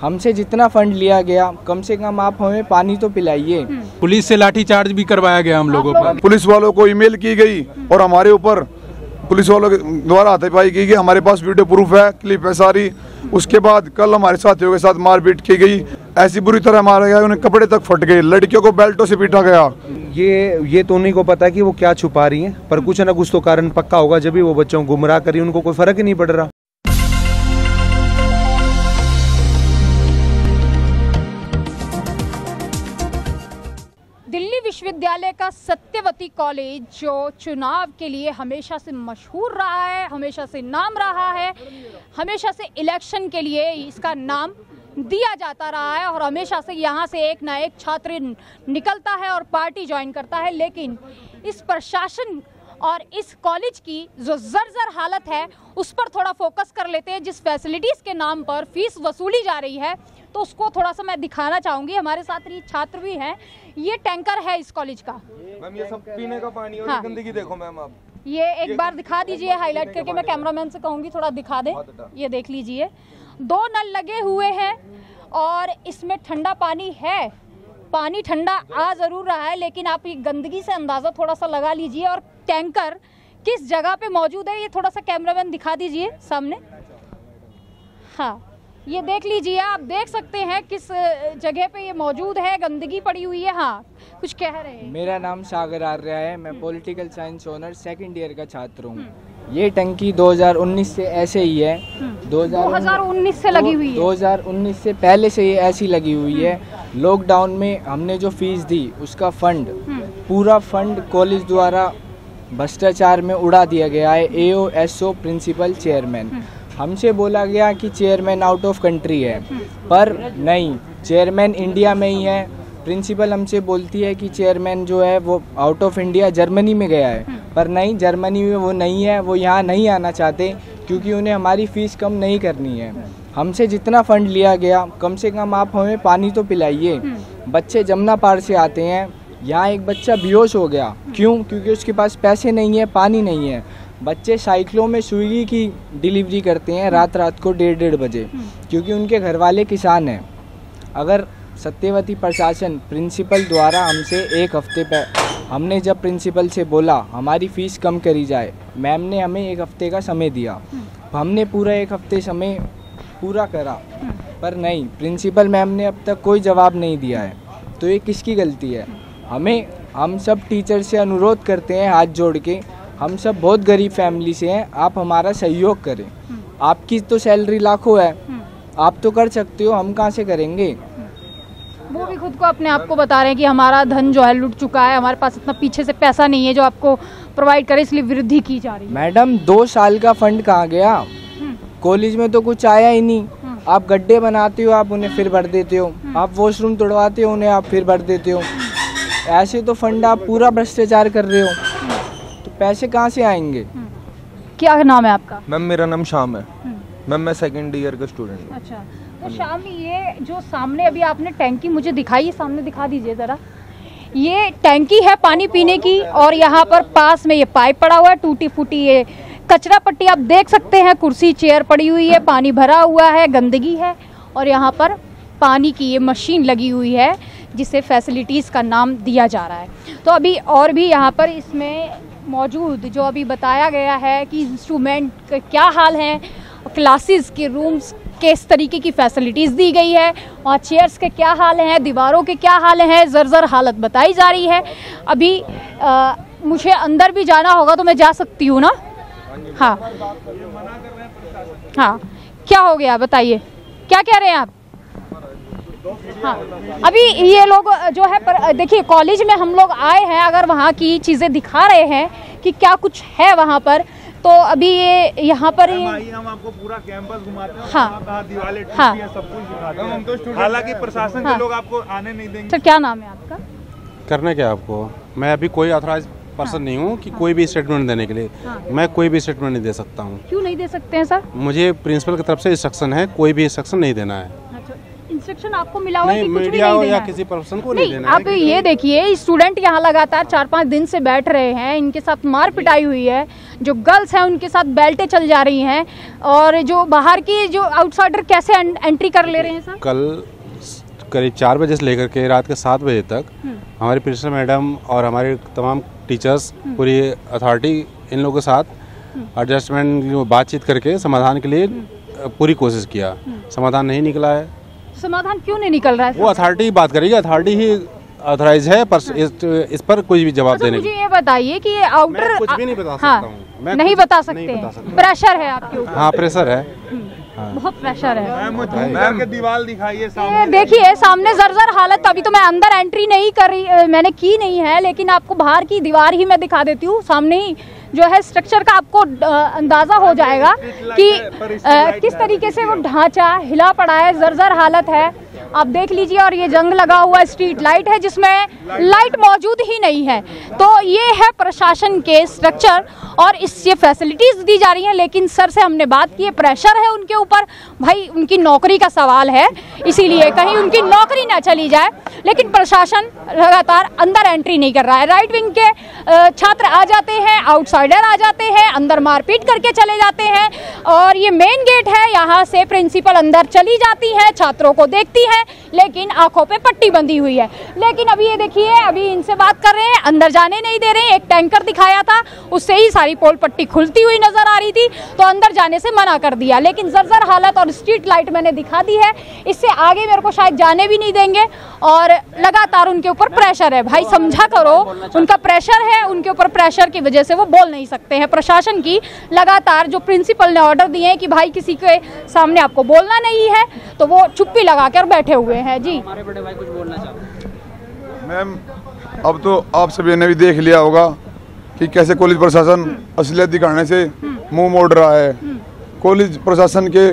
हमसे जितना फंड लिया गया कम से कम आप हमें पानी तो पिलाइए। पुलिस से लाठीचार्ज भी करवाया गया हम लोगों पर। पुलिस वालों को ईमेल की गई और हमारे ऊपर पुलिस वालों के द्वारा हाथापाई की गई। हमारे पास वीडियो प्रूफ है क्लिप है सारी। उसके बाद कल हमारे साथियों के साथ मारपीट की गई। ऐसी बुरी तरह मारा गया उन्हें कपड़े तक फट गए लड़कियों को बेल्टों से पीटा गया। ये ये तो उन्हीं को पता है कि वो क्या छुपा रही हैं पर कुछ ना कुछ तो कारण पक्का होगा जब भी वो बच्चों को गुमराह करी उनको कोई फ़र्क ही नहीं पड़ रहा। विश्वविद्यालय का सत्यवती कॉलेज, जो चुनाव के लिए हमेशा से मशहूर रहा है, हमेशा से नाम रहा है, हमेशा से इलेक्शन के लिए इसका नाम दिया जाता रहा है और हमेशा से यहाँ से एक ना एक छात्र निकलता है और पार्टी ज्वाइन करता है। लेकिन इस प्रशासन और इस कॉलेज की जो जर्जर हालत है, उस पर थोड़ा फोकस कर लेते हैं, जिस फैसिलिटीज़ के नाम पर फ़ीस वसूली जा रही है। तो उसको थोड़ा सा मैं दिखाना चाहूँगी। हमारे साथ ये छात्र भी हैं। ये टैंकर है इस कॉलेज का। मैम ये सब पीने का पानी और हाँ। गंदगी देखो मैम आप। ये एक बार दिखा दीजिए हाईलाइट करके। मैं कैमरामैन से कहूँगी थोड़ा दिखा दें। ये देख लीजिए। दो नल लगे हुए हैं और इसमें ठंडा पानी है। पानी ठंडा आ ज़रूर रहा है लेकिन आप ये गंदगी से अंदाज़ा थोड़ा सा लगा लीजिए। और टैंकर किस जगह पे मौजूद है ये थोड़ा सा कैमरामैन दिखा दीजिए सामने। हाँ। ये देख लीजिए आप देख सकते हैं किस जगह पे ये मौजूद है गंदगी पड़ी हुई है हाँ कुछ कह रहे हैं। मेरा नाम सागर आर्या है मैं political science honour second year का छात्र हूँ। ये टंकी 2019 से ऐसे ही है। 2019 से लगी हुई है। 2019 से पहले से ये ऐसी लगी हुई है। लॉकडाउन में हमने जो फ़ीस दी उसका फंड पूरा फंड कॉलेज द्वारा भ्रष्टाचार में उड़ा दिया गया है। एओ एसओ प्रिंसिपल चेयरमैन हमसे बोला गया कि चेयरमैन आउट ऑफ़ कंट्री है। पर नहीं चेयरमैन इंडिया में ही है। प्रिंसिपल हमसे बोलती है कि चेयरमैन जो है, वो आउट ऑफ़ इंडिया जर्मनी में गया है। पर नहीं जर्मनी में वो नहीं है, वो यहाँ नहीं आना चाहते, क्योंकि उन्हें हमारी फ़ीस कम नहीं करनी है। हमसे जितना फंड लिया गया, कम से कम आप हमें पानी तो पिलाइए। बच्चे जमुना पार से आते हैं, यहाँ एक बच्चा बेहोश हो गया। क्यों? क्योंकि उसके पास पैसे नहीं है, पानी नहीं है। बच्चे साइकिलों में स्विगी की डिलीवरी करते हैं रात रात को डेढ़ डेढ़ बजे क्योंकि उनके घर वाले किसान हैं। अगर सत्यवती प्रशासन प्रिंसिपल द्वारा हमसे एक हफ़्ते पे हमने जब प्रिंसिपल से बोला हमारी फ़ीस कम करी जाए। मैम ने हमें एक हफ़्ते का समय दिया। हमने पूरा एक हफ़्ते समय पूरा करा पर नहीं प्रिंसिपल मैम ने अब तक कोई जवाब नहीं दिया है। तो ये किसकी गलती है? हमें हम सब टीचर से अनुरोध करते हैं हाथ जोड़ के हम सब बहुत गरीब फैमिली से हैं आप हमारा सहयोग करें। आपकी तो सैलरी लाखों है। आप तो कर सकते हो हम कहाँ से करेंगे? वो भी खुद को अपने आप को बता रहे हैं कि हमारा धन जो है लुट चुका है हमारे पास इतना पीछे से पैसा नहीं है जो आपको प्रोवाइड करे इसलिए वृद्धि की जा रही है। मैडम दो साल का फंड कहाँ गया? कॉलेज में तो कुछ आया ही नहीं। आप गड्ढे बनाते हो आप उन्हें फिर भर देते हो। आप वॉशरूम तोड़वाते हो उन्हें आप फिर भर देते हो। ऐसे तो फंड आप पूरा भ्रष्टाचार कर रहे हो। पैसे कहाँ से आएँगे? क्या नाम है आपका? मैम मेरा नाम शाम है। मैम मैं सेकंड ईयर का स्टूडेंट हूँ। अच्छा तो शाम ये जो सामने अभी आपने टैंकी मुझे दिखाई है सामने दिखा दीजिए ज़रा। ये टैंकी है पानी पीने की और यहाँ पर पास में ये पाइप पड़ा हुआ है टूटी फूटी ये कचरा पट्टी। आप देख सकते हैं कुर्सी चेयर पड़ी हुई है पानी भरा हुआ है गंदगी है और यहाँ पर पानी की ये मशीन लगी हुई है जिसे फैसिलिटीज़ का नाम दिया जा रहा है। तो अभी और भी यहाँ पर इसमें मौजूद जो अभी बताया गया है कि इंस्ट्रूमेंट क्या हाल है क्लासेस के रूम्स किस तरीके की फैसिलिटीज़ दी गई है और चेयर्स के क्या हाल हैं दीवारों के क्या हाल हैं जर्जर हालत बताई जा रही है। अभी अ, मुझे अंदर भी जाना होगा तो मैं जा सकती हूँ ना? हाँ। हाँ। क्या हो गया बताइए। क्या कह रहे हैं आप? हाँ। अभी ये लोग जो है पर देखिए कॉलेज में हम लोग आए हैं अगर वहाँ की चीज़ें दिखा रहे हैं कि क्या कुछ है वहाँ पर तो अभी ये यहाँ पर ये हम आपको पूरा कैंपस घुमाते हैं हाँ। हाँ। सब कुछ दिखाते हैं। हालाँकि प्रशासन हाँ। के लोग आपको आने नहीं देंगे। तो क्या नाम है आपका? करना क्या आपको? मैं अभी कोई ऑथराइज पर्सन नहीं हूँ कि हाँ, कोई भी स्टेटमेंट देने के लिए। हाँ, मैं कोई भी स्टेटमेंट नहीं दे सकता हूँ। क्यों नहीं दे सकते हैं सर? मुझे प्रिंसिपल की तरफ़ से इंस्ट्रक्शन है कोई भी इंस्ट्रक्शन नहीं देना है। इंस्ट्रक्शन आपको मिला हुआ है नहीं कि कुछ भी मीडिया नहीं हो देना या किसी पर्सन को नहीं नहीं देना आप ये देखिए स्टूडेंट यहाँ लगातार चार पाँच दिन से बैठ रहे हैं इनके साथ मार पिटाई हुई है जो गर्ल्स हैं उनके साथ बेल्टें चल जा रही हैं और जो बाहर की जो आउटसाइडर कैसे एंट्री कर ले रहे हैं सर? कल करीब चार बजे से लेकर के रात के सात बजे तक हम्म। हमारी प्रिंसिपल मैडम और हमारे तमाम टीचर्स हम्म। पूरी अथॉरिटी इन लोगों के साथ एडजस्टमेंट बातचीत करके समाधान के लिए हम्म। पूरी कोशिश किया। समाधान नहीं निकला है। समाधान क्यों नहीं निकल रहा है वो अथॉरिटी ही बात करेगी अथॉरिटी ही ऑथराइज है पर इस, इस पर कोई भी जवाब अच्छा देने मुझे ये बताइए कि ये आउटर कुछ भी नहीं बता हाँ, सकता हूँ। मैं नहीं कुछ बता नहीं सकते बता हैं। प्रेशर है। आपके ऊपर। हाँ प्रेशर है। बहुत प्रेशर है। Ma'am ma'am. के दीवार दिखाइए सामने। देखिए सामने जर्जर हालत अभी तो मैं अंदर एंट्री नहीं कर रही मैंने की नहीं है लेकिन आपको बाहर की दीवार ही मैं दिखा देती हूँ सामने ही। जो है स्ट्रक्चर का आपको अंदाज़ा हो जाएगा कि किस तरीके से वो ढांचा हिला पड़ा है जर्जर हालत है आप देख लीजिए और ये जंग लगा हुआ स्ट्रीट लाइट है जिसमें लाइट मौजूद ही नहीं है। तो ये है प्रशासन के स्ट्रक्चर और इससे फैसिलिटीज़ दी जा रही हैं, लेकिन सर से हमने बात की है प्रेशर है उनके ऊपर। भाई, उनकी नौकरी का सवाल है, इसीलिए कहीं उनकी नौकरी ना चली जाए। लेकिन प्रशासन लगातार अंदर एंट्री नहीं कर रहा है। राइट विंग के छात्र आ जाते हैं आउटसाइडर आ जाते हैं, अंदर मारपीट करके चले जाते हैं। और ये मेन गेट है, यहाँ से प्रिंसिपल अंदर चली जाती है, छात्रों को देखती है लेकिन आँखों पे पट्टी बंधी हुई है। लेकिन अभी ये देखिए, अभी इनसे बात कर रहे हैं, अंदर जाने नहीं दे रहे हैं, एक टैंकर दिखाया था, उससे ही सारी पोल पट्टी खुलती हुई नज़र आ रही थी तो अंदर जाने से मना कर दिया। लेकिन जर्जर हालत और स्ट्रीट लाइट मैंने दिखा दी है, इससे आगे मेरे को शायद जाने भी नहीं देंगे, और लगातार उनके ऊपर प्रेशर है। भाई, समझा करो, उनका प्रेशर है, उनके ऊपर प्रेशर की वजह से वो बोल नहीं सकते हैं। प्रशासन की लगातार जो प्रिंसिपल ने ऑर्डर दिए हैं कि भाई, किसी के सामने आपको बोलना नहीं है तो वो चुप्पी लगा कर बैठे हुए हैं जी। हमारे बड़े भाई कुछ बोलना चाहते मैम अब तो आप सभी ने भी देख लिया होगा कि कैसे कॉलेज प्रशासन असलियत दिखाने से मुँह मोड़ रहा है। कॉलेज प्रशासन के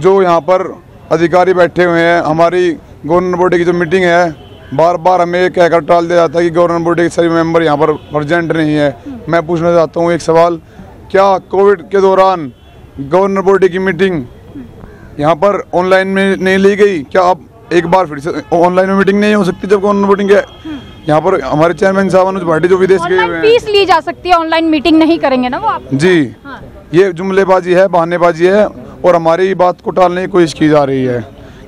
जो यहाँ पर अधिकारी बैठे हुए हैं हमारी गवर्नर बॉडी की जो मीटिंग है बार बार हमें ये कहकर टाल दिया जाता है कि गवर्नर बॉडी के सभी मेंबर यहाँ पर प्रजेंट नहीं है। मैं पूछना चाहता हूँ एक सवाल क्या कोविड के दौरान गवर्नर बॉडी की मीटिंग यहाँ पर ऑनलाइन में नहीं ली गई। क्या आप एक बार फिर से ऑनलाइन में मीटिंग नहीं हो सकती जब ऑनलाइन मीटिंग है? यहाँ पर हमारे चेयरमैन साहब अनुज भाटी जो विदेश गए हुए फ़ीस ली जा सकती है ऑनलाइन मीटिंग नहीं करेंगे ना वो आप? जी। हाँ। ये जुमलेबाजी है बहानेबाजी है और हमारी बात को टालने की कोशिश की जा रही है।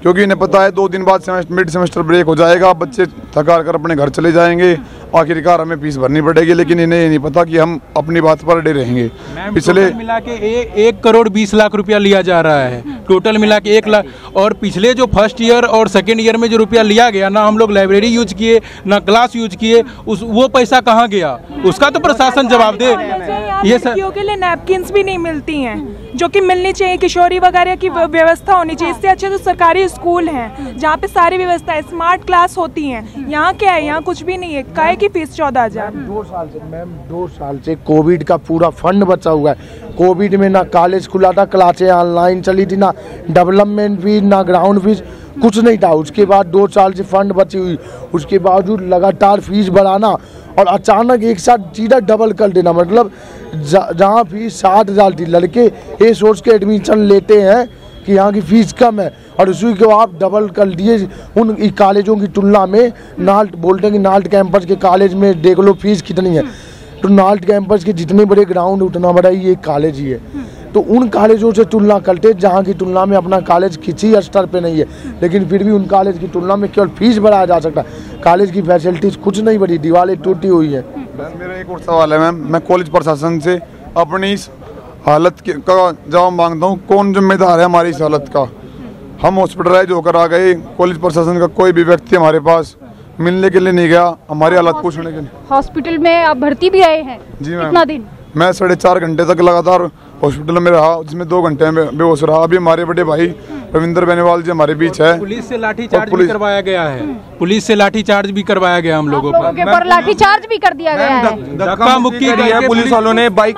क्योंकि इन्हें पता है दो दिन बाद मिड सेमेस्टर ब्रेक हो जाएगा बच्चे थका कर अपने घर चले जाएँगे। आखिरकार हमें फ़ीस भरनी पड़ेगी लेकिन इन्हें ये नहीं पता कि हम अपनी बात पर अड़े रहेंगे। पिछले मिला के ए, एक करोड़ बीस लाख रुपया लिया जा रहा है। टोटल मिला के एक लाख और पिछले जो फ़र्स्ट ईयर और सेकेंड ईयर में जो रुपया लिया गया ना हम लोग लाइब्रेरी यूज़ किए ना क्लास यूज़ किए उस वो पैसा कहाँ गया? उसका तो प्रशासन जवाब दे। ये ये सर के लिए नैपकिन्स भी नहीं मिलती हैं जो कि मिलनी चाहिए किशोरी वगैरह की व्यवस्था होनी चाहिए। इससे अच्छे तो सरकारी स्कूल हैं जहाँ पे सारी व्यवस्था है स्मार्ट क्लास होती हैं। यहाँ क्या है? यहाँ कुछ भी नहीं है। काय की फ़ीस चौदह हज़ार? दो साल से मैम दो साल से कोविड का पूरा फंड बचा हुआ है। कोविड में ना कॉलेज खुला था क्लासें ऑनलाइन चली थी ना डेवलपमेंट फ़ीस ना ग्राउंड फ़ीस कुछ नहीं था। उसके बाद दो साल से फंड बची हुई। उसके बावजूद लगातार फ़ीस बढ़ाना और अचानक एक साथ सीधा डबल कर देना। मतलब जहाँ फ़ीस साठ हज़ार थी लड़के ये सोच के एडमिशन लेते हैं कि यहाँ की फ़ीस कम है। और उसी को आप डबल कर दिए उन कॉलेजों की तुलना में नाल्ट बोलते हैं कि नाल्ट कैंपस के कॉलेज में देख लो फ़ीस कितनी है। तो नाल्ट कैंपस के जितने बड़े ग्राउंड उतना बड़ा ये कॉलेज ही है। तो उन कॉलेजों से तुलना करते जहाँ की तुलना में अपना कॉलेज किसी स्तर पे नहीं है। लेकिन फिर भी उन कॉलेज की तुलना में केवल फ़ीस बढ़ाया जा सकता है। कॉलेज की फैसिलिटीज़ कुछ नहीं बढ़ी, दीवारें टूटी हुई है। मेरा एक और सवाल है मैम। मैं कॉलेज प्रशासन से अपनी इस हालत का जवाब माँगता हूँ। कौन जिम्मेदार है हमारी इस हालत का? हम हॉस्पिटलाइज होकर आ गए। कॉलेज प्रशासन का कोई भी व्यक्ति हमारे पास मिलने के लिए नहीं गया। हमारी हालत पूछने के लिए। हॉस्पिटल में आप भर्ती भी रहे हैं? जी मैम। कितना दिन? मैं साढ़े चार घंटे तक लगातार हॉस्पिटल में रहा जिसमें दो घंटे में बेहोश रहा। अभी हमारे बड़े भाई रविंदर बेनीवाल जी हमारे बीच है। पुलिस से लाठी चार्ज भी करवाया गया है। पुलिस से लाठी चार्ज भी करवाया गया हम लोगों पर। के ऊपर लाठीचार्ज भी कर दिया गया है। धक्का मुक्की है पुलिस वालों ने बाइक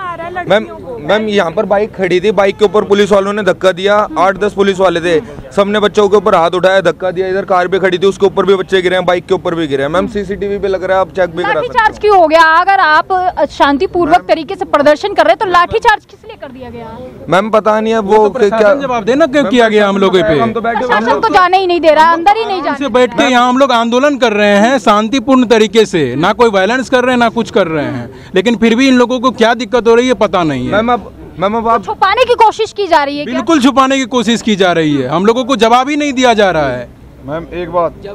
मैम मैम यहाँ पर बाइक खड़ी थी बाइक के ऊपर पुलिस वालों ने धक्का दिया। आठ दस पुलिस वाले थे। सबने बच्चों के ऊपर हाथ उठाया धक्का दिया इधर कार भी खड़ी थी उसके ऊपर भी बच्चे गिरे हैं बाइक के ऊपर भी गिरे हैं। मैम सीसीटीवी पे लग रहा है आप चेक भी करा सकते चार्ज क्यों हो गया? अगर आप शांतिपूर्वक तरीके से प्रदर्शन कर रहे हैं तो लाठी चार्ज किस लिए कर दिया गया? मैम पता नहीं अब वो तो क्या जवाब देना क्यों किया गया हम लोगों पे? हम तो बैठे तो जाने ही नहीं दे रहा अंदर ही नहीं से जाने बैठ के यहाँ हम लोग आंदोलन कर रहे हैं शांतिपूर्ण तरीके से। ना कोई वायलेंस कर रहे हैं ना कुछ कर रहे हैं। लेकिन फिर भी इन लोगों को क्या दिक्कत हो रही है पता नहीं है। मैम अब मैम अब आप छुपाने की कोशिश की जा रही है बिल्कुल छुपाने की कोशिश की जा रही है। हम लोगों को जवाब ही नहीं दिया जा रहा है। मैम एक बात।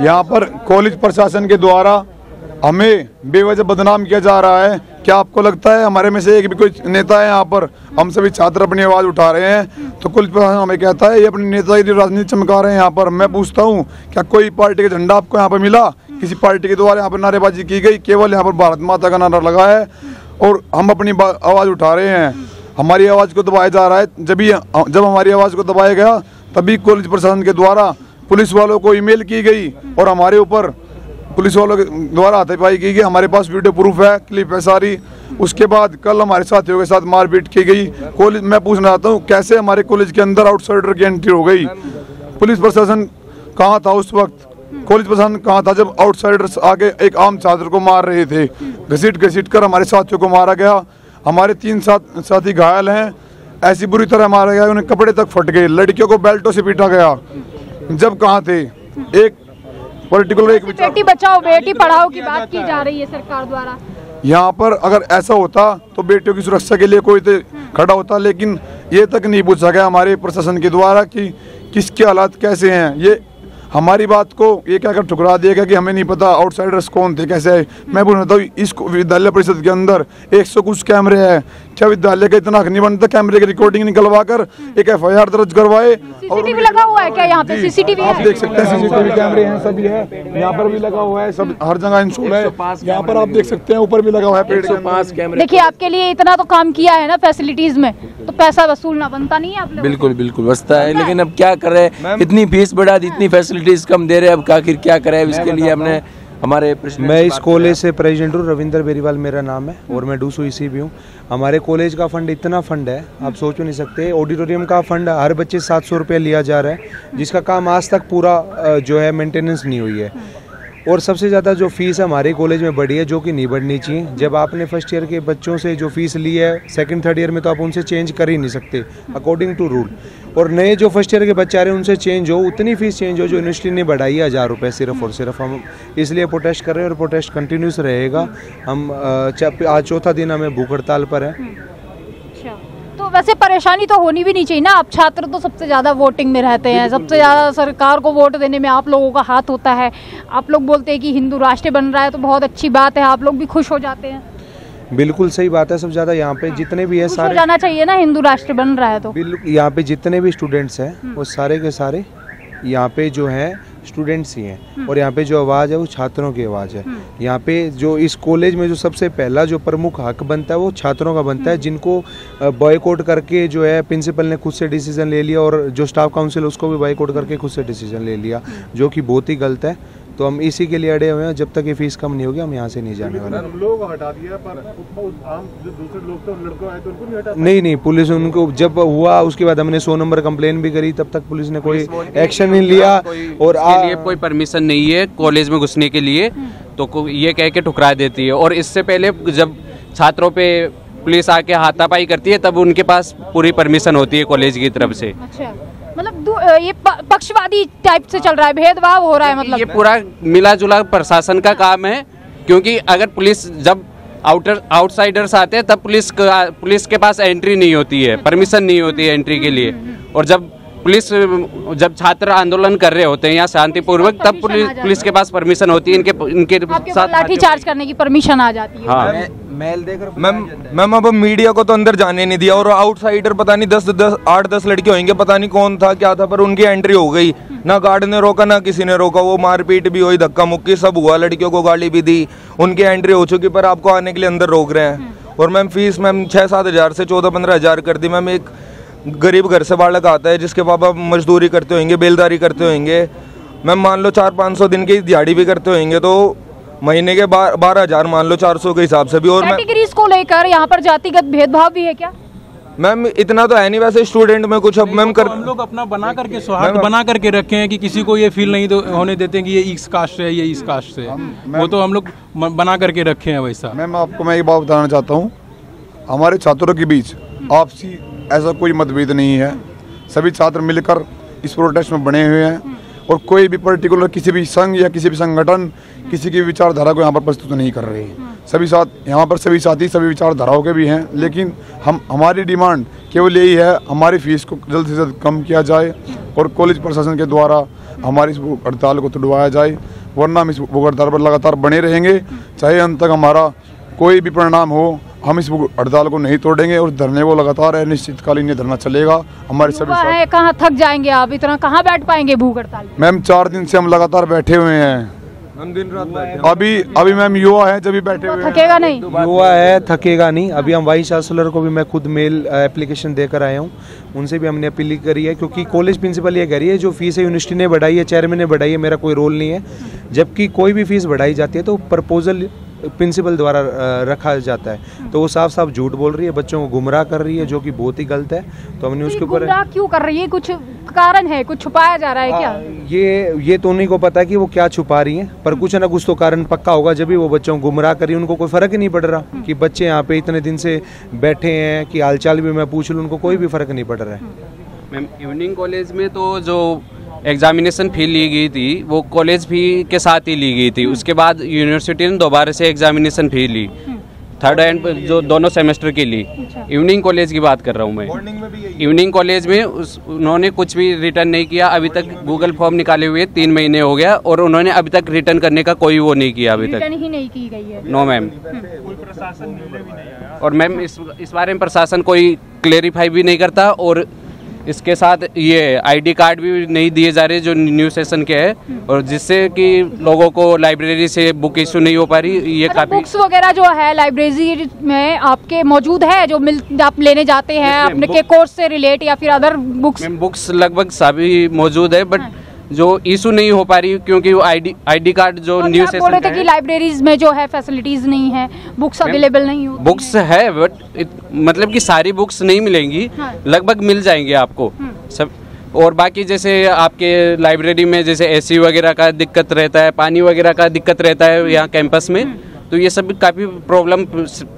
यहाँ पर कॉलेज प्रशासन के द्वारा हमें बेवजह बदनाम किया जा रहा है। क्या आपको लगता है हमारे में से एक भी कोई नेता है यहाँ पर? हम सभी छात्र अपनी आवाज़ उठा रहे हैं। तो कॉलेज प्रशासन हमें कहता है ये अपने नेता की राजनीति चमका रहे हैं यहाँ पर। मैं पूछता हूँ क्या कोई पार्टी का झंडा आपको यहाँ पर मिला? किसी पार्टी के द्वारा यहाँ पर नारेबाजी की गई? केवल यहाँ पर भारत माता का नारा लगा है और हम अपनी आवाज़ उठा रहे हैं। हमारी आवाज़ को दबाया जा रहा है। जब ये, जब हमारी आवाज़ को दबाया गया, तभी कॉलेज प्रशासन के द्वारा पुलिस वालों को ईमेल की गई और हमारे ऊपर पुलिस वालों के द्वारा हाथापाई की गई। हमारे पास वीडियो प्रूफ है, क्लिप है सारी। उसके बाद कल हमारे साथियों के साथ मारपीट की गई। कॉलेज, मैं पूछना चाहता हूँ, कैसे हमारे कॉलेज के अंदर आउटसाइडर की एंट्री हो गई? पुलिस प्रशासन कहाँ था उस वक्त? कॉलेज प्रशासन कहाँ था जब आउटसाइडर्स आगे एक आम छात्र को मार रहे थे? घसीट घसीट कर हमारे साथियों को मारा गया। हमारे तीन साथ साथी घायल हैं। ऐसी बुरी तरह मारा गया उन्हें कपड़े तक फट गए लड़कियों को बेल्टों से पीटा गया। जब कहाँ थे? एक पर्टिकुलर एक बेटी बचाओ बेटी पढ़ाओ की बात की जा रही है सरकार द्वारा। यहाँ पर अगर ऐसा होता तो बेटियों की सुरक्षा के लिए कोई तो खड़ा होता लेकिन ये तक नहीं पूछा गया हमारे प्रशासन के द्वारा कि किसके हालात कैसे हैं। ये हमारी बात को ये क्या कर ठुकरा गया कि हमें नहीं पता आउटसाइडर्स कौन थे, कैसे है मैं बोल रहा हूँ इस विद्यालय परिषद के अंदर एक सौ कुछ कैमरे हैं क्या विद्यालय का इतना हक नहीं बनता कैमरे की रिकॉर्डिंग निकलवा कर एक एफ़ आई आर दर्ज करवाए। और लगा हुआ है क्या यहाँ पे? सीसीटीवी आप देख सकते हैं। सीसीटीवी कैमरे हैं सभी है। यहाँ पर भी लगा हुआ है सब हर जगह इंस्टॉल है। यहाँ पर आप देख सकते हैं ऊपर भी लगा हुआ है पेड़ के अंदर। देखिए आपके लिए इतना तो काम किया है ना फैसिलिटीज़ में तो पैसा वसूलना बनता नहीं है आप बिल्कुल बिल्कुल बसता है लेकिन अब क्या करे इतनी फ़ीस बढ़ा दी इतनी फैसिलिटीज़ कम दे रहे अब आखिर क्या करे? इसके लिए हमने हमारे मैं इस कॉलेज से प्रेजिडेंट हूँ रविंदर बेरीवाल मेरा नाम है और मैं डूसू इसी भी हूँ। हमारे कॉलेज का फंड इतना फंड है आप सोच भी नहीं सकते ऑडिटोरियम का फंड हर बच्चे सात सौ रुपये लिया जा रहा है जिसका काम आज तक पूरा जो है मेंटेनेंस नहीं हुई है। और सबसे ज़्यादा जो फ़ीस हमारे कॉलेज में बढ़ी है, जो कि नहीं बढ़नी चाहिए। जब आपने फ़र्स्ट ईयर के बच्चों से जो फ़ीस ली है सेकंड थर्ड ईयर में तो आप उनसे चेंज कर ही नहीं सकते अकॉर्डिंग टू रूल और नए जो फ़र्स्ट ईयर के बच्चे आ रहे हैं, उनसे चेंज हो, उतनी फ़ीस चेंज हो जो यूनिवर्सिटी ने बढ़ाई है हज़ार रुपये सिर्फ़ और सिर्फ़। हम इसलिए प्रोटेस्ट कर रहे हैं और प्रोटेस्ट कंटिन्यूस रहेगा। हम आज चौथा दिन हमें भूख हड़ताल पर है। वैसे परेशानी तो होनी भी नहीं चाहिए ना। आप छात्र तो सबसे ज़्यादा वोटिंग में रहते हैं। सबसे ज़्यादा सरकार को वोट देने में आप लोगों का हाथ होता है। आप लोग बोलते हैं कि हिंदू राष्ट्र बन रहा है तो बहुत अच्छी बात है। आप लोग भी खुश हो जाते हैं। बिल्कुल सही बात है सबसे ज़्यादा। यहाँ पे जितने भी है सारे जाना चाहिए ना हिंदू राष्ट्र बन रहा है तो। बिल्कुल यहाँ पे जितने भी स्टूडेंट्स हैं वो सारे के सारे यहाँ पे जो हैं स्टूडेंट्स ही हैं। और यहाँ पे जो आवाज़ है वो छात्रों की आवाज़ है। यहाँ पे जो इस कॉलेज में जो सबसे पहला जो प्रमुख हक बनता है वो छात्रों का बनता है जिनको बॉयकॉट करके जो है प्रिंसिपल ने खुद से डिसीज़न ले लिया और जो स्टाफ काउंसिल उसको भी बॉयकॉट करके खुद से डिसीज़न ले लिया जो कि बहुत ही गलत है। तो हम इसी के लिए अड़े हुए हैं। जब तक ये फ़ीस कम नहीं होगी हम यहाँ से नहीं जाने वाले। लोग हटा दिया पर आम जो दूसरे लोग थे लड़कों आए तो उनको नहीं हटा नहीं नहीं पुलिस उनको जब हुआ उसके बाद हमने सौ नंबर कंप्लेन भी करी तब तक पुलिस ने कोई एक्शन नहीं लिया और लिए कोई परमिशन नहीं है कॉलेज में घुसने के लिए तो ये कह के ठुकरा देती है। और इससे पहले जब छात्रों पे पुलिस आके हाथापाई करती है तब उनके पास पूरी परमिशन होती है कॉलेज की तरफ़ से। अच्छा। ये पक्षवादी टाइप से चल रहा है भेदभाव हो रहा है मतलब। ये पूरा मिला जुला प्रशासन का काम है क्योंकि अगर पुलिस जब आउटर आउटसाइडर्स आते हैं तब पुलिस पुलिस के पास एंट्री नहीं होती है परमिशन नहीं होती है एंट्री के लिए। और जब पुलिस जब छात्र आंदोलन कर रहे होते हैं या शांतिपूर्वक तब पुलिस पुलिस के पास परमिशन होती है इनके इनके साथ लाठी चार्ज करने की परमिशन आ जाती है। हाँ। मेल देकर मैम मैम अब मीडिया को तो अंदर जाने नहीं दिया और आउटसाइडर पता नहीं दस दस आठ दस लड़के होंगे पता नहीं कौन था क्या था पर उनकी एंट्री हो गई। ना गार्ड ने रोका ना किसी ने रोका वो मारपीट भी हुई धक्का मुक्की सब हुआ लड़कियों को गाली भी दी उनकी एंट्री हो चुकी पर आपको आने के लिए अंदर रोक रहे हैं। और मैम फ़ीस मैम छः सात हज़ार से चौदह पंद्रह हज़ार कर दी मैम एक गरीब घर से बालक आता है जिसके पापा मजदूरी करते होंगे बेलदारी करते होंगे। मैम मान लो चार पाँच सौ दिन की दिहाड़ी भी करते होंगे तो महीने के बारह हज़ार मान लो चार सौ के हिसाब से भी और मैं कैटेगरीज को लेकर यहाँ पर जातिगत भेदभाव भी है क्या? मैम इतना तो है नहीं वैसे स्टूडेंट में कुछ अब मैम कर हम लोग अपना बना करके सौहार्द बना करके रखे हैं कि किसी को ये फील नहीं तो होने देते कि ये इस कास्ट से है ये इस कास्ट से वो तो हम लोग बना करके रखे हैं वैसा। मैम आपको मैं एक बात बताना चाहता हूँ। हमारे छात्रों के बीच आपसी ऐसा कोई मतभेद नहीं है। सभी छात्र मिलकर इस प्रोटेस्ट में बने हुए हैं। और कोई भी पर्टिकुलर किसी भी संघ या किसी भी संगठन किसी की विचारधारा को यहाँ पर प्रस्तुत नहीं कर रहे। हैं। सभी साथ यहाँ पर सभी साथी सभी विचारधाराओं के भी हैं लेकिन हम हमारी डिमांड केवल यही है हमारी फ़ीस को जल्द से जल्द कम किया जाए और कॉलेज प्रशासन के द्वारा हमारी इस हड़ताल को तुड़वाया जाए वरना हम इस भूख हड़ताल पर लगातार बने रहेंगे। चाहे अंत तक हमारा कोई भी परिणाम हो हम इस भूख हड़ताल को नहीं तोड़ेंगे और धरने को लगातार अनिश्चितकालीन ये धरना चलेगा। हमारे सभी है कहाँ थक जाएँगे आप? इतना कहाँ बैठ पाएँगे भूख हड़ताल मैम चार दिन से हम लगातार बैठे हुए हैं। हम दिन रात बैठे अभी अभी मैम युवा है जब भी बैठे हुए थकेगा नहीं? युवा है थकेगा नहीं। अभी हम वाइस चांसलर को भी मैं खुद मेल एप्लीकेशन देकर आया हूँ। उनसे भी हमने अपील करी है क्योंकि कॉलेज प्रिंसिपल ये कह रही है जो फ़ीस है यूनिवर्सिटी ने बढ़ाई है चेयरमैन ने बढ़ाई है मेरा कोई रोल नहीं है। जबकि कोई भी फ़ीस बढ़ाई जाती है तो प्रपोजल प्रिंसिपल द्वारा रखा जाता है। तो वो साफ़ साफ़ झूठ बोल रही है बच्चों को गुमराह कर रही है जो कि बहुत ही गलत है। तो हमने उसके ऊपर क्यों कर रही है? कुछ कारण है कुछ छुपाया जा रहा है क्या? ये ये तो उन्हीं को पता है कि वो क्या छुपा रही है पर कुछ ना कुछ तो कारण पक्का होगा जब भी वो बच्चों को गुमराह करी उनको कोई फ़र्क ही नहीं पड़ रहा कि बच्चे यहाँ पे इतने दिन से बैठे हैं कि हालचाल भी मैं पूछ लूँ उनको कोई भी फ़र्क नहीं पड़ रहा है। मैम इवनिंग कॉलेज में तो जो एग्जामिनेशन फ़ी ली गई थी वो कॉलेज फ़ी के साथ ही ली गई थी। उसके बाद यूनिवर्सिटी ने दोबारा से एग्जामिनेशन फ़ी ली। थर्ड एंड जो दोनों सेमेस्टर की ली। इवनिंग कॉलेज की बात कर रहा हूँ मैं। इवनिंग कॉलेज में उस उन्होंने कुछ भी रिटर्न नहीं किया। अभी तक गूगल फॉर्म निकाले हुए तीन महीने हो गया और उन्होंने अभी तक रिटर्न करने का कोई वो नहीं किया अभी तक। ही नहीं की गई है। नो मैम और मैम इस इस बारे में प्रशासन कोई क्लेरिफाई भी नहीं करता और इसके साथ ये आईडी कार्ड भी नहीं दिए जा रहे जो न्यू सेशन के हैं। और जिससे कि लोगों को लाइब्रेरी से बुक इशू नहीं हो पा रही ये अच्छा काफ़ी बुक्स वगैरह जो है लाइब्रेरी में आपके मौजूद है जो मिल आप लेने जाते हैं अपने के कोर्स से रिलेट या फिर अदर बुक्स बुक्स लगभग सभी मौजूद है बट जो इशू नहीं हो पा रही क्योंकि वो आईडी आईडी कार्ड जो न्यू आप बोल रहे थे कि लाइब्रेरीज में जो है फैसिलिटीज़ नहीं है बुक्स अवेलेबल नहीं होती बुक्स है। बट मतलब कि सारी बुक्स नहीं मिलेंगी हाँ। लगभग मिल जाएँगे आपको। सब और बाकी जैसे आपके लाइब्रेरी में जैसे एसी वगैरह का दिक्कत रहता है पानी वगैरह का दिक्कत रहता है यहाँ कैंपस में तो ये सब काफ़ी प्रॉब्लम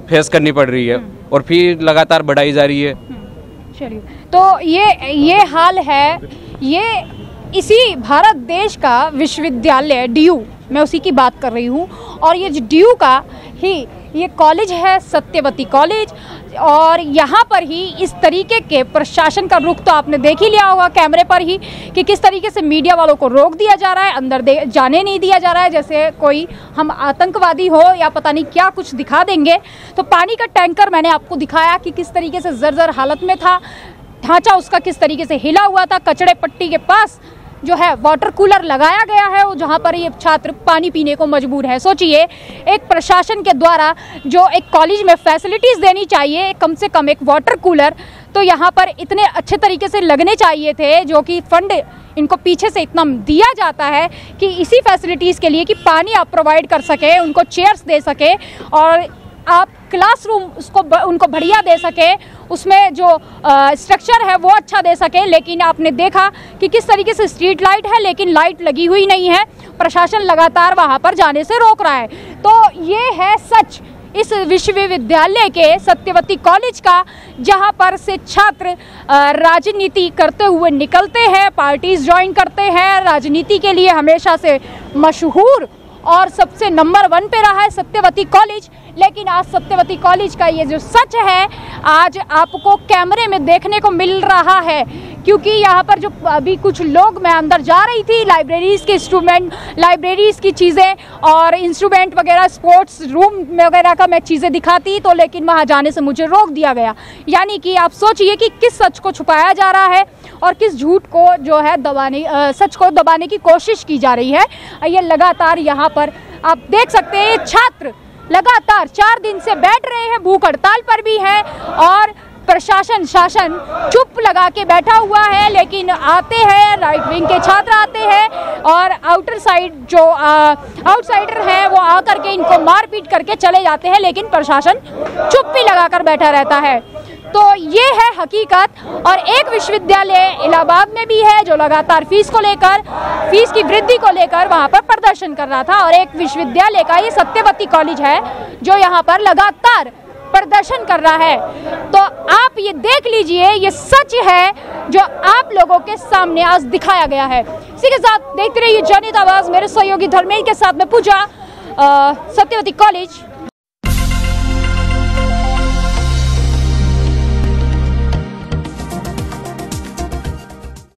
फेस करनी पड़ रही है और फिर लगातार बढ़ाई जा रही है। चलिए। तो ये ये हाल है ये इसी भारत देश का विश्वविद्यालय डीयू, मैं उसी की बात कर रही हूँ। और ये डीयू का ही, ये कॉलेज है सत्यवती कॉलेज, और यहाँ पर ही इस तरीके के प्रशासन का रुख तो आपने देख ही लिया होगा कैमरे पर ही, कि किस तरीके से मीडिया वालों को रोक दिया जा रहा है, अंदर दे, जाने नहीं दिया जा रहा है, जैसे कोई हम आतंकवादी हो या पता नहीं क्या कुछ दिखा देंगे। तो पानी का टैंकर मैंने आपको दिखाया कि किस तरीके से जर्जर हालत में था, ढांचा उसका किस तरीके से हिला हुआ था, कचड़े पट्टी के पास जो है वाटर कूलर लगाया गया है, वो जहाँ पर ये छात्र पानी पीने को मजबूर है। सोचिए, एक प्रशासन के द्वारा जो एक कॉलेज में फैसिलिटीज़ देनी चाहिए, कम से कम एक वाटर कूलर तो यहाँ पर इतने अच्छे तरीके से लगने चाहिए थे, जो कि फंड इनको पीछे से इतना दिया जाता है कि इसी फैसिलिटीज़ के लिए कि पानी आप प्रोवाइड कर सके, उनको चेयर्स दे सके, और आप क्लासरूम उसको उनको बढ़िया दे सके, उसमें जो स्ट्रक्चर है वो अच्छा दे सके, लेकिन आपने देखा कि किस तरीके से स्ट्रीट लाइट है, लेकिन लाइट लगी हुई नहीं है। प्रशासन लगातार वहाँ पर जाने से रोक रहा है। तो ये है सच इस विश्वविद्यालय के सत्यवती कॉलेज का, जहाँ पर से छात्र राजनीति करते हुए निकलते हैं पार्टीज़ ज्वाइन करते हैं, राजनीति के लिए हमेशा से मशहूर और सबसे नंबर वन पे रहा है सत्यवती कॉलेज लेकिन आज सत्यवती कॉलेज का ये जो सच है, आज आपको कैमरे में देखने को मिल रहा है, क्योंकि यहाँ पर जो अभी कुछ लोग, मैं अंदर जा रही थी लाइब्रेरीज के इंस्ट्रूमेंट लाइब्रेरीज की चीज़ें और इंस्ट्रूमेंट वगैरह स्पोर्ट्स रूम वगैरह का मैं चीज़ें दिखाती तो लेकिन वहाँ जाने से मुझे रोक दिया गया। यानी कि आप सोचिए कि किस सच को छुपाया जा रहा है और किस झूठ को जो है दबाने सच को दबाने की कोशिश की जा रही है। ये लगातार यहाँ पर आप देख सकते हैं, छात्र लगातार चार दिन से बैठ रहे हैं, भूख हड़ताल पर भी हैं और प्रशासन, शासन चुप लगा के बैठा हुआ है, लेकिन आते हैं राइट विंग के छात्र आते हैं और आउटर साइड जो आउटसाइडर है, वो आकर के इनको मारपीट करके चले जाते हैं, लेकिन प्रशासन चुप भी लगा कर बैठा रहता है। तो ये है हकीकत। और एक विश्वविद्यालय इलाहाबाद में भी है, जो लगातार फ़ीस को लेकर, फ़ीस की वृद्धि को लेकर वहाँ पर प्रदर्शन कर रहा था। और एक विश्वविद्यालय का ये सत्यवती कॉलेज है, जो यहाँ पर लगातार प्रदर्शन कर रहा है। तो आप ये देख लीजिए, ये सच है, जो आप लोगों के सामने आज दिखाया गया है। इसी के साथ देखते रहिए जनित आवाज़, मेरे सहयोगी धर्मेंद्र के साथ में पूजा सत्यवती कॉलेज।